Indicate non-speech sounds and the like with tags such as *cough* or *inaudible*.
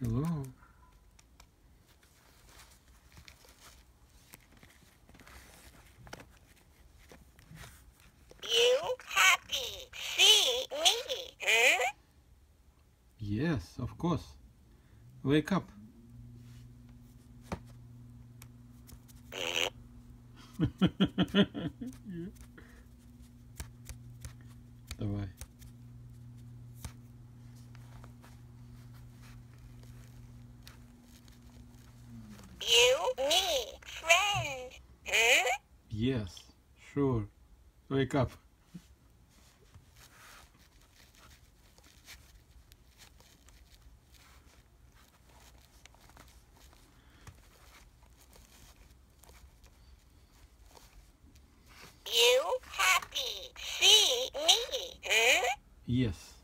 Hello. You happy see me, huh? Yes, of course. Wake up. *laughs* Давай. Me friend, huh? Yes, sure. Wake up. You happy see me, huh? Yes.